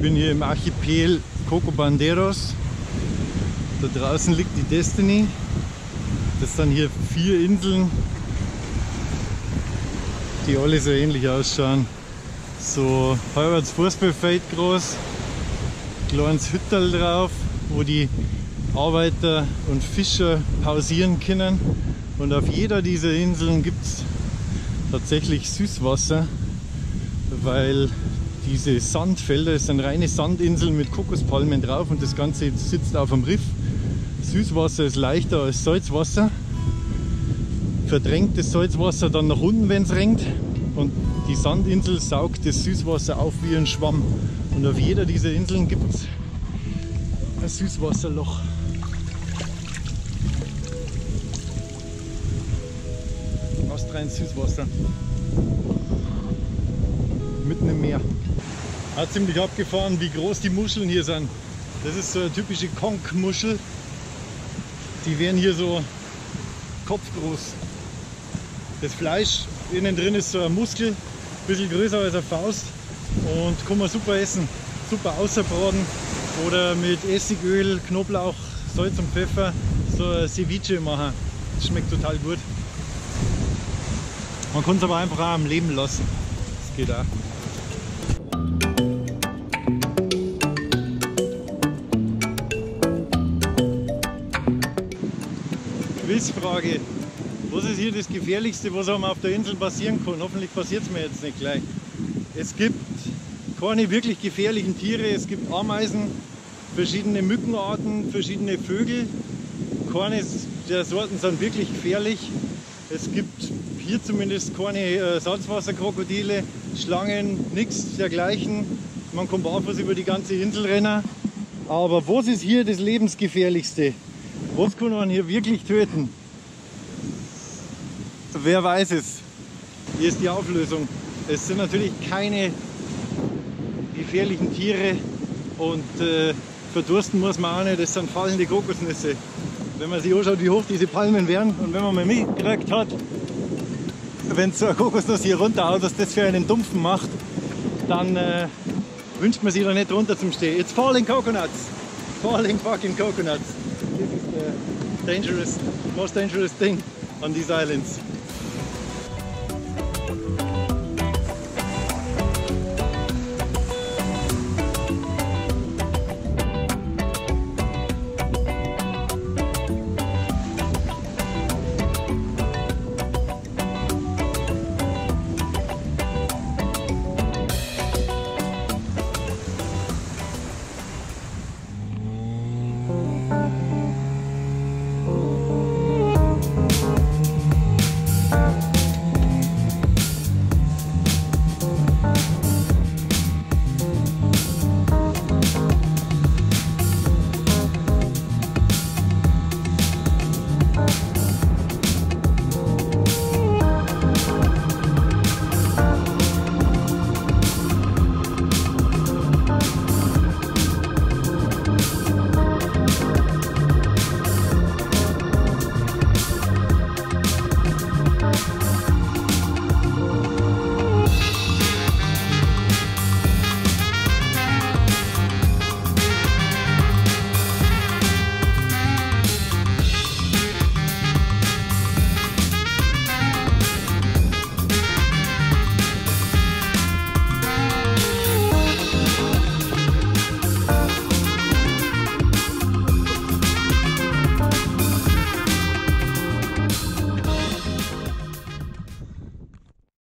bin hier im Archipel Coco Banderos. Da draußen liegt die Destiny. Das sind hier vier Inseln, die alle so ähnlich ausschauen. So halbwegs Fußballfeld groß, kleines Hütterl drauf, wo die Arbeiter und Fischer pausieren können. Und auf jeder dieser Inseln gibt es tatsächlich Süßwasser, weil diese Sandfelder, es sind reine Sandinseln mit Kokospalmen drauf und das Ganze sitzt auf dem Riff. Süßwasser ist leichter als Salzwasser, verdrängt das Salzwasser dann nach unten, wenn es regnet und die Sandinsel saugt das Süßwasser auf wie ein Schwamm. Und auf jeder dieser Inseln gibt es ein Süßwasserloch. Astrein Süßwasser. Mitten im Meer. Hat ziemlich abgefahren, wie groß die Muscheln hier sind. Das ist so eine typische Konk-Muschel. Die wären hier so kopfgroß. Das Fleisch innen drin ist so ein Muskel, ein bisschen größer als eine Faust und kann man super essen. Super außerbraten oder mit Essigöl, Knoblauch, Salz und Pfeffer so ein Ceviche machen. Das schmeckt total gut. Man kann es aber einfach auch am Leben lassen. Das geht auch. Quizfrage. Was ist hier das Gefährlichste, was einem auf der Insel passieren kann? Hoffentlich passiert es mir jetzt nicht gleich. Es gibt keine wirklich gefährlichen Tiere. Es gibt Ameisen, verschiedene Mückenarten, verschiedene Vögel. Keine der Sorten sind wirklich gefährlich. Es gibt hier zumindest keine äh, Salzwasserkrokodile, Schlangen, nichts dergleichen. Man kann barfuß über die ganze Insel rennen. Aber was ist hier das Lebensgefährlichste? Was kann man hier wirklich töten? Wer weiß es? Hier ist die Auflösung. Es sind natürlich keine gefährlichen Tiere und äh, verdursten muss man auch nicht. Das sind fallende Kokosnüsse. Wenn man sich anschaut, wie hoch diese Palmen werden und wenn man mal mitgekriegt hat, wenn so eine Kokosnuss hier runterhaut, was das für einen Dumpfen macht, dann äh, wünscht man sich da nicht runter zum Stehen. It's falling coconuts. Falling fucking coconuts. the dangerous, most dangerous thing on these islands.